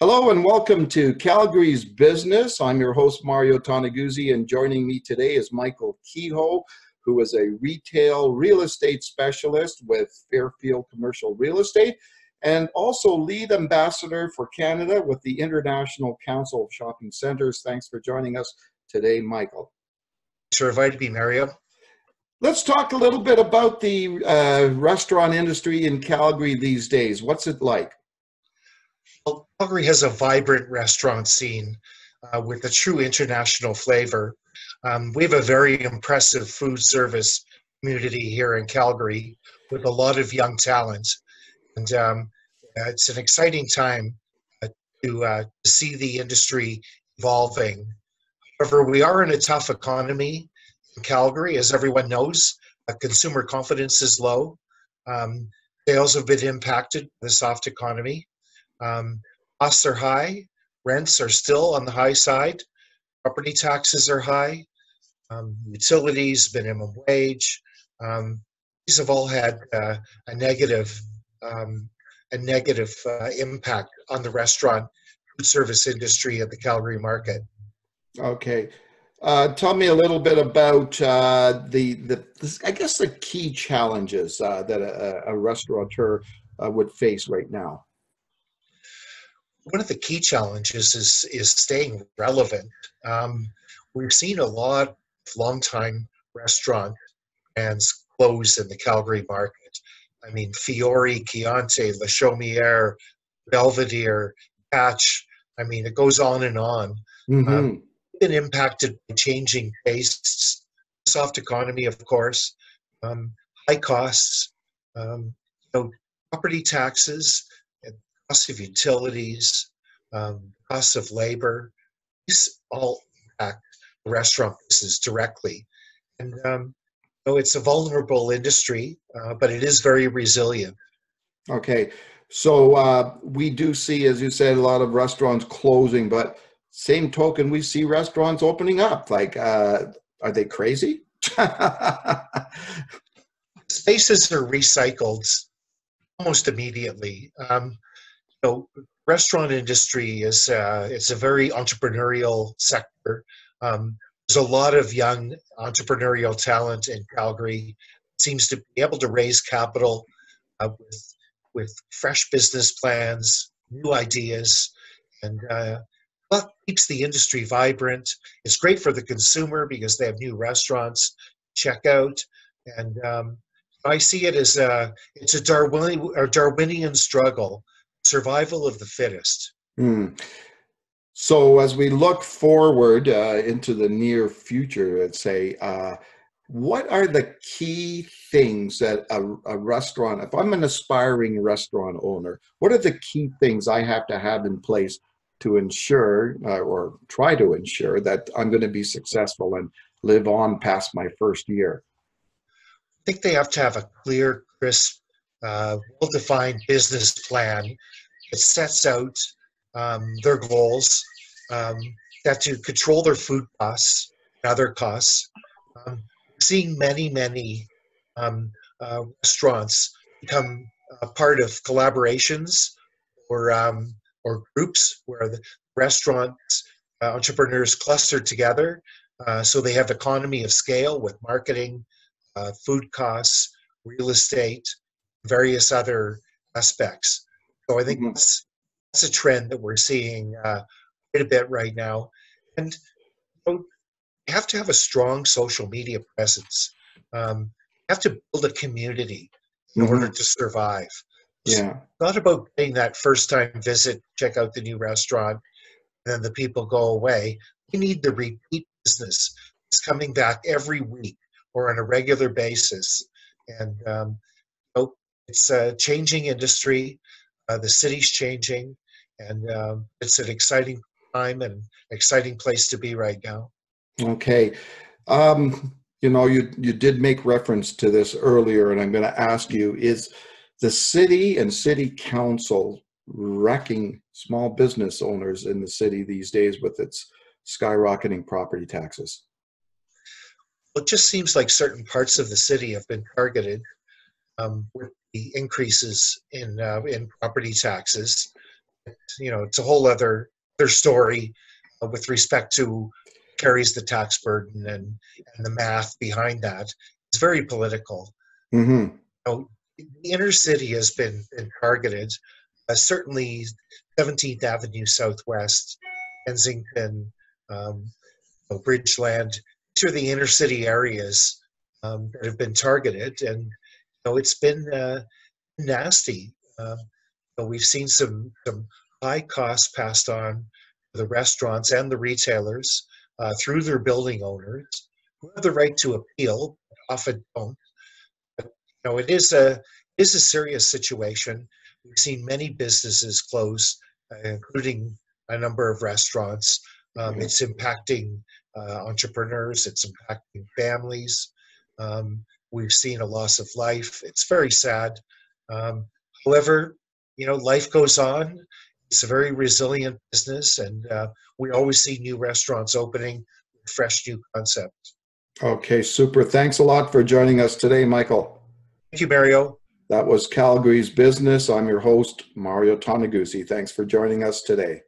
Hello and welcome to Calgary's Business. I'm your host, Mario Toneguzzi, and joining me today is Michael Kehoe, who is a retail real estate specialist with Fairfield Commercial Real Estate and also lead ambassador for Canada with the International Council of Shopping Centers. Thanks for joining us today, Michael. Thanks for inviting me, Mario. Let's talk a little bit about the uh, restaurant industry in Calgary these days. What's it like? Well, Calgary has a vibrant restaurant scene uh, with a true international flavor. Um, we have a very impressive food service community here in Calgary with a lot of young talent. And um, it's an exciting time uh, to, uh, to see the industry evolving. However, we are in a tough economy in Calgary, as everyone knows. Uh, consumer confidence is low. Um, sales have been impacted by the soft economy. Um, costs are high, rents are still on the high side, property taxes are high, um, utilities, minimum wage. Um, these have all had uh, a negative, um, a negative uh, impact on the restaurant food service industry at the Calgary market. Okay. Uh, tell me a little bit about uh, the, the, the, I guess, the key challenges uh, that a, a restaurateur uh, would face right now one of the key challenges is is staying relevant. Um, we've seen a lot of long-time restaurant brands close in the Calgary market. I mean, Fiore, Chianti, La Chaumière, Belvedere, Patch. I mean, it goes on and on. Mm-hmm. Um, been impacted by changing tastes, soft economy, of course, um, high costs, um, you know, property taxes, cost of utilities, um, cost of labor, these all impact restaurant business directly. And um, so it's a vulnerable industry, uh, but it is very resilient. Okay. So uh, we do see, as you said, a lot of restaurants closing, but same token, we see restaurants opening up. Like, uh, are they crazy? Spaces are recycled almost immediately. Um, know, restaurant industry is uh, it's a very entrepreneurial sector. Um, there's a lot of young entrepreneurial talent in Calgary. Seems to be able to raise capital uh, with with fresh business plans, new ideas, and uh, what keeps the industry vibrant. It's great for the consumer because they have new restaurants check out, and um, I see it as a it's a Darwinian, a Darwinian struggle survival of the fittest. Mm. So, as we look forward uh, into the near future, let's say, uh, what are the key things that a, a, restaurant, if I'm an aspiring restaurant owner, what are the key things I have to have in place to ensure uh, or try to ensure that I'm going to be successful and live on past my first year? I think they have to have a clear, crisp uh, well-defined business plan that sets out um, their goals, um, that to control their food costs and other costs. Um, seeing many, many um, uh, restaurants become a part of collaborations or um, or groups where the restaurants uh, entrepreneurs cluster together, uh, so they have economy of scale with marketing, uh, food costs, real estate, various other aspects. So I think mm-hmm. that's that's a trend that we're seeing uh, quite a bit right now, and you, know, you have to have a strong social media presence. Um, you have to build a community in mm-hmm. order to survive. Yeah, it's not about getting that first time visit, check out the new restaurant, and then the people go away. We need the repeat business. It's coming back every week or on a regular basis, and um, it's a changing industry. Uh, the city's changing, and um, it's an exciting time and exciting place to be right now. Okay. Um, you know, you, you did make reference to this earlier, and I'm going to ask you is the city and city council wrecking small business owners in the city these days with its skyrocketing property taxes? Well, it just seems like certain parts of the city have been targeted um, with the increases in uh, in property taxes. you know, it's a whole other other story uh, with respect to carries the tax burden and and the math behind that. It's very political. Mm-hmm. know, the inner city has been, been targeted. Uh, certainly, 17th Avenue Southwest, Kensington, um, Bridgeland. These are the inner city areas um, that have been targeted, and know, it's been uh, nasty. Uh, you we've seen some some high costs passed on to the restaurants and the retailers uh, through their building owners, who have the right to appeal, but often don't you know, it is a it is a serious situation. We've seen many businesses close, uh, including a number of restaurants. Um, Mhm. It's impacting uh, entrepreneurs. It's impacting families. Um, we've seen a loss of life. It's very sad. Um, however, you know, life goes on. It's a very resilient business, and uh, we always see new restaurants opening, fresh new concepts. Okay, super. Thanks a lot for joining us today, Michael. Thank you, Mario. That was Calgary's Business. I'm your host, Mario Toneguzzi. Thanks for joining us today.